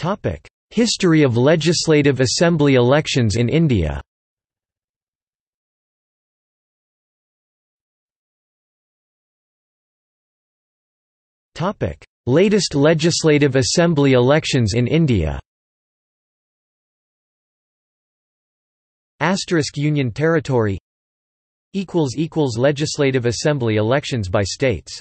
Topic: History of Legislative Assembly elections in India. Topic: Latest Legislative Assembly elections in India. Asterisk Union Territory. Equals equals Legislative Assembly elections by states.